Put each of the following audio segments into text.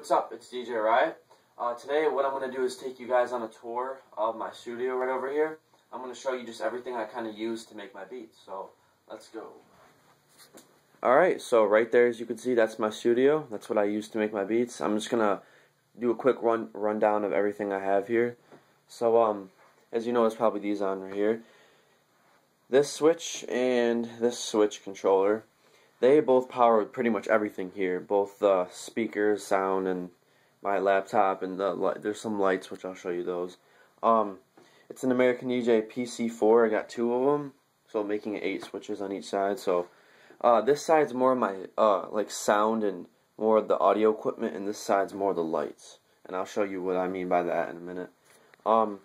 what's up? It's DJ Riot. Uh, today, what I'm going to do is take you guys on a tour of my studio right over here. I'm going to show you just everything I kind of use to make my beats. So, let's go. Alright, so right there, as you can see, that's my studio. That's what I use to make my beats. I'm just going to do a quick run rundown of everything I have here. So, um, as you know, there's probably these on right here. This switch and this switch controller they both power pretty much everything here, both the speakers, sound, and my laptop, and the there's some lights which I'll show you those. Um, it's an American DJ PC4. I got two of them, so making eight switches on each side. So uh, this side's more of my uh, like sound and more of the audio equipment, and this side's more the lights. And I'll show you what I mean by that in a minute. Um,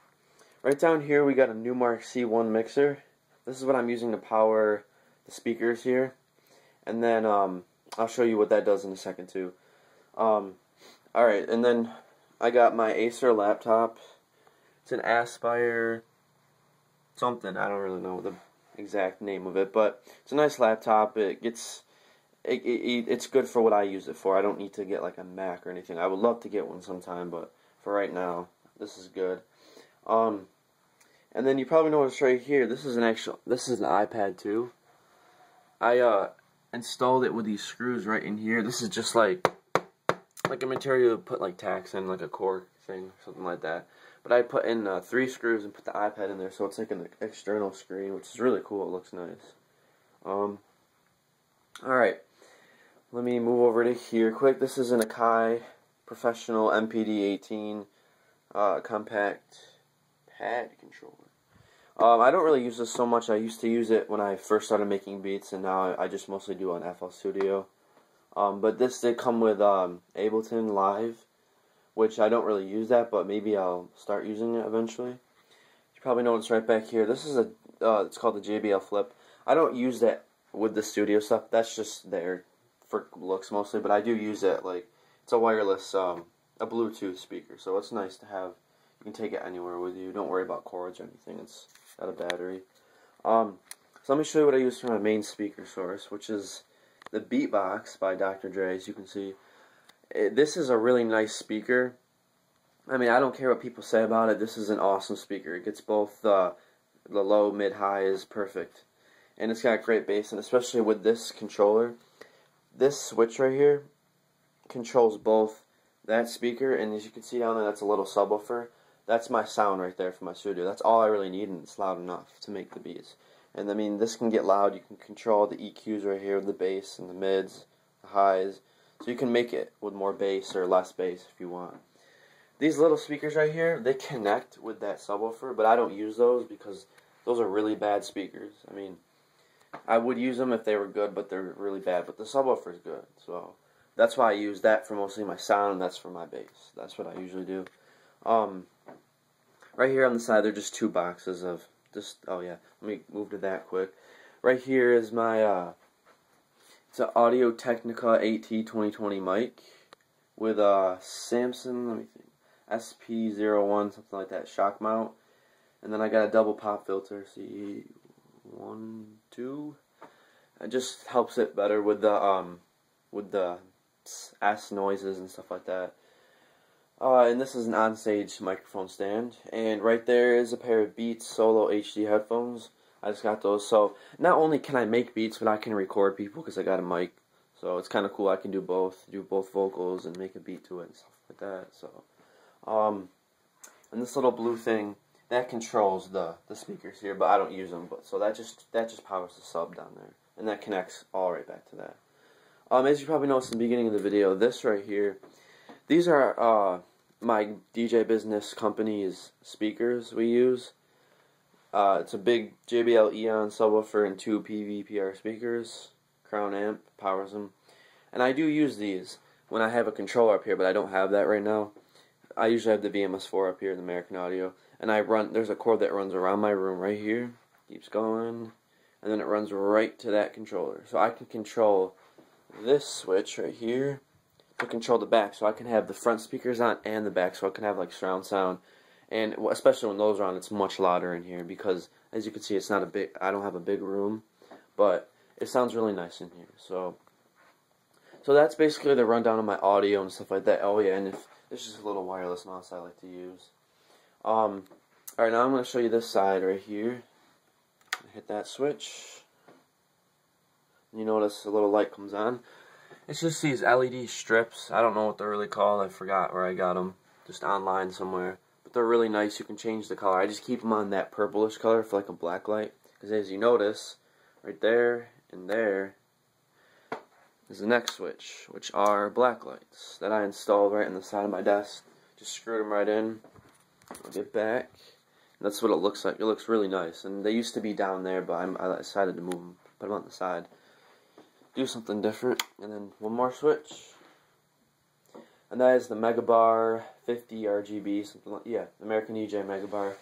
right down here we got a Numark C1 mixer. This is what I'm using to power the speakers here and then um, I'll show you what that does in a second too. Um, all right, and then I got my Acer laptop. It's an Aspire something. I don't really know the exact name of it, but it's a nice laptop. It gets it, it, it's good for what I use it for. I don't need to get like a Mac or anything. I would love to get one sometime, but for right now, this is good. Um, and then you probably notice right here, this is an actual, this is an iPad too. I uh, installed it with these screws right in here. This is just like like a material to put like tacks in, like a cork thing, something like that. But I put in uh, three screws and put the iPad in there, so it's like an external screen, which is really cool. It looks nice. Um, all right, let me move over to here quick. This is an Akai Professional MPD-18 uh, compact pad controller. Um, I don't really use this so much. I used to use it when I first started making beats, and now I just mostly do on FL Studio. Um, but this did come with um, Ableton Live, which I don't really use that, but maybe I'll start using it eventually. You probably notice right back here. This is a uh, it's called the JBL Flip. I don't use that with the studio stuff. That's just there for looks mostly, but I do use it like it's a wireless um, a Bluetooth speaker, so it's nice to have. You can take it anywhere with you. Don't worry about cords or anything. It's got a battery. Um, so let me show you what I use for my main speaker source, which is the Beatbox by Dr. Dre, as you can see. It, this is a really nice speaker. I mean, I don't care what people say about it. This is an awesome speaker. It gets both uh, the low, mid, high is perfect. And it's got great bass, and especially with this controller, this switch right here controls both that speaker, and as you can see down there, that's a little subwoofer that's my sound right there for my studio. That's all I really need, and it's loud enough to make the beats. And I mean, this can get loud. You can control the EQs right here, the bass and the mids, the highs. So you can make it with more bass or less bass if you want. These little speakers right here, they connect with that subwoofer, but I don't use those because those are really bad speakers. I mean, I would use them if they were good, but they're really bad. But the subwoofer is good, so that's why I use that for mostly my sound. And that's for my bass. That's what I usually do. Um, right here on the side, they're just two boxes of just. Oh yeah, let me move to that quick. Right here is my. Uh, it's an Audio Technica AT 2020 mic with a Samson. Let me think. SP01 something like that shock mount, and then I got a double pop filter. See, one, two. It just helps it better with the um with the s noises and stuff like that. Uh, and this is an onstage microphone stand. And right there is a pair of Beats Solo HD headphones. I just got those. So not only can I make beats, but I can record people because I got a mic. So it's kind of cool. I can do both, do both vocals and make a beat to it and stuff like that. So, um, and this little blue thing that controls the the speakers here, but I don't use them. But so that just that just powers the sub down there, and that connects all right back to that. Um, as you probably noticed in the beginning of the video, this right here these are uh, my DJ business company's speakers we use. Uh, it's a big JBL Eon subwoofer and two Peavey PR speakers. Crown amp powers them. And I do use these when I have a controller up here, but I don't have that right now. I usually have the VMS4 up here in American Audio. And I run, there's a cord that runs around my room right here. Keeps going. And then it runs right to that controller. So I can control this switch right here to control the back, so I can have the front speakers on and the back, so I can have like surround sound. And especially when those are on, it's much louder in here because, as you can see, it's not a big. I don't have a big room, but it sounds really nice in here. So, So that's basically the rundown of my audio and stuff like that. Oh yeah, and if this is a little wireless mouse I like to use. Um, all right, now I'm going to show you this side right here. Hit that switch. You notice a little light comes on. It's just these LED strips. I don't know what they're really called. I forgot where I got them. Just online somewhere. But they're really nice. You can change the color. I just keep them on that purplish color for like a black light. Because as you notice, right there and there is the next switch, which are black lights that I installed right in the side of my desk. Just screwed them right in. I'll get back. And that's what it looks like. It looks really nice. And they used to be down there, but I'm, I decided to move them, put them on the side do something different. And then one more switch. And that is the Megabar 50 RGB, something like, yeah, American DJ Megabar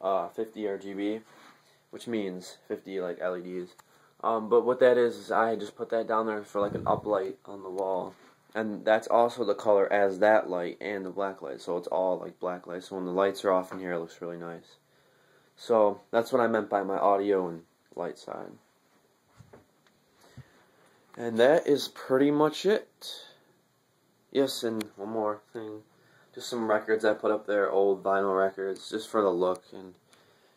uh, 50 RGB, which means 50 like LEDs. Um, but what that is, is I just put that down there for like an uplight on the wall. And that's also the color as that light and the black light. So it's all like black light. So when the lights are off in here, it looks really nice. So that's what I meant by my audio and light side. And that is pretty much it. Yes, and one more thing. Just some records I put up there, old vinyl records, just for the look, and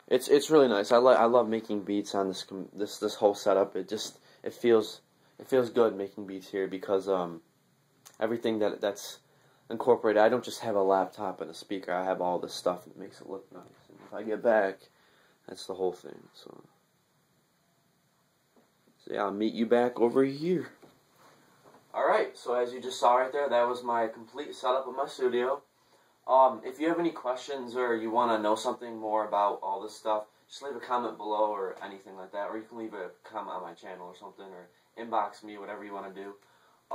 it's it's really nice. I like I love making beats on this this this whole setup. It just it feels it feels good making beats here because um everything that that's incorporated. I don't just have a laptop and a speaker. I have all this stuff that makes it look nice. And if I get back, that's the whole thing. So. So yeah, I'll meet you back over here. Alright, so as you just saw right there, that was my complete setup of my studio. Um, if you have any questions or you want to know something more about all this stuff, just leave a comment below or anything like that. Or you can leave a comment on my channel or something, or inbox me, whatever you want to do.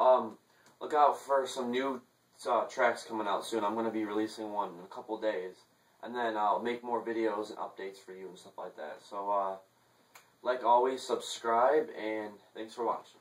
Um, look out for some new uh, tracks coming out soon. I'm going to be releasing one in a couple days. And then I'll make more videos and updates for you and stuff like that. So, uh, like always, subscribe, and thanks for watching.